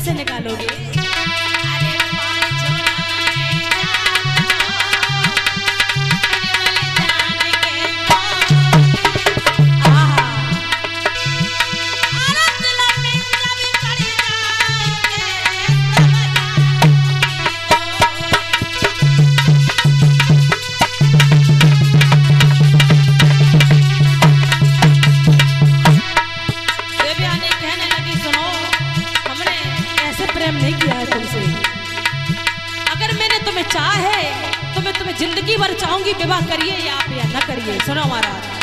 कैसे निकालोगे? ज़िंदगी भर चाहूँगी विवाह करिए या आप या ना करिए। सुनो महाराज।